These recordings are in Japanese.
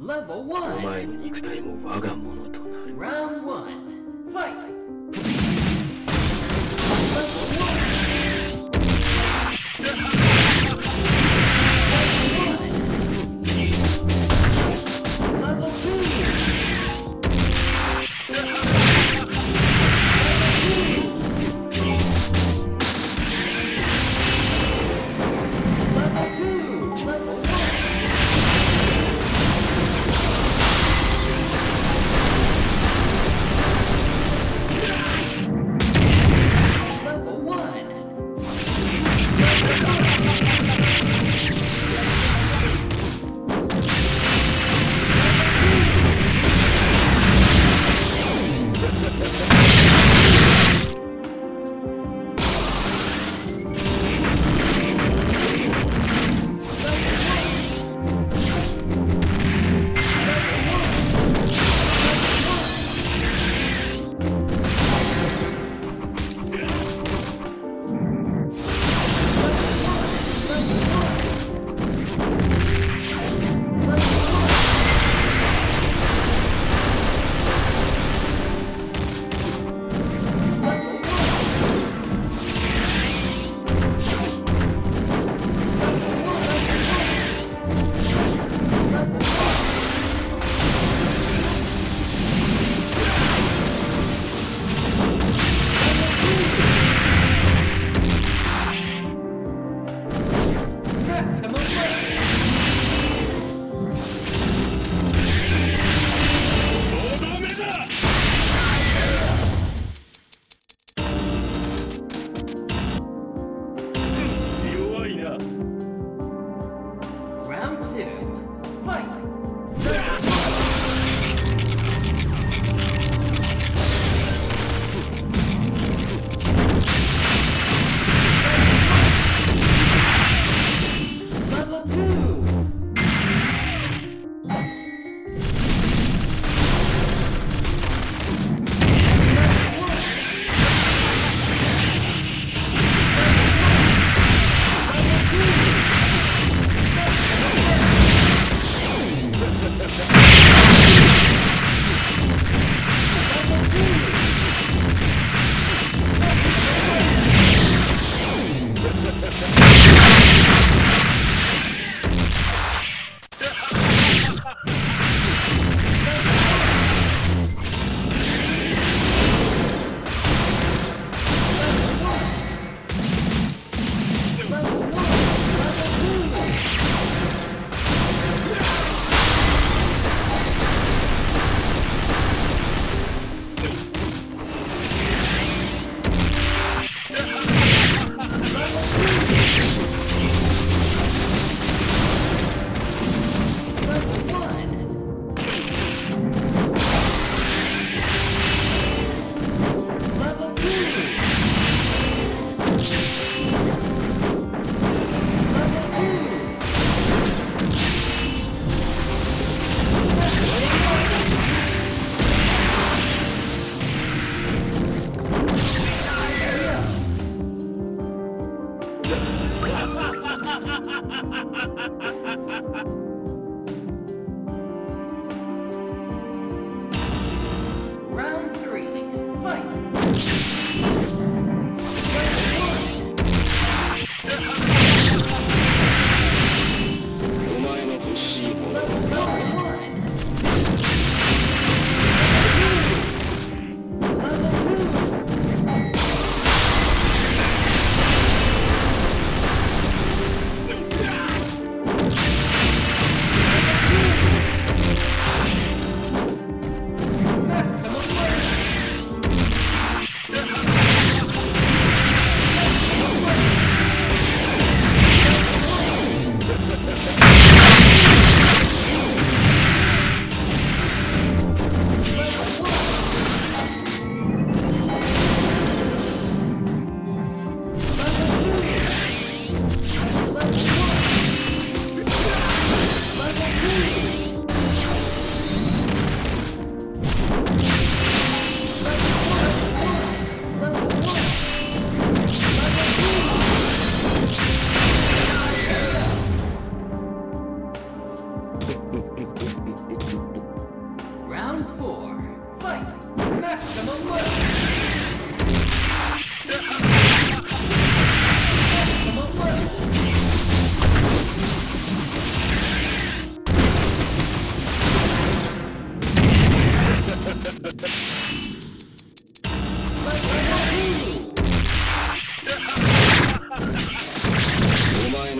Level 1! Round 1! Fight! Get them.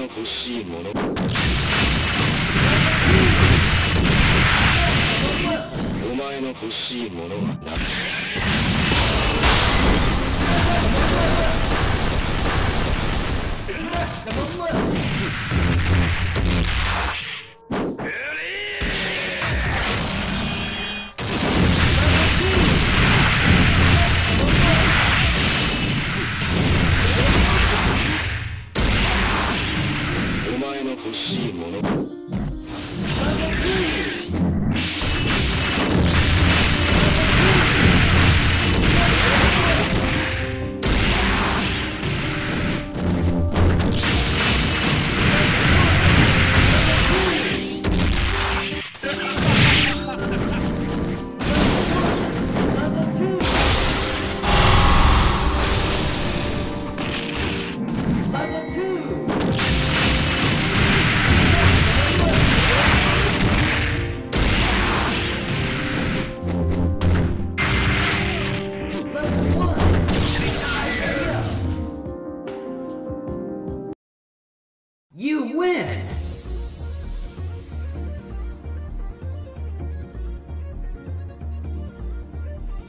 の欲しいもの。お前の欲しいものは何だ